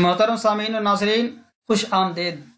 محترم سامعین و ناظرین خوش آمدید۔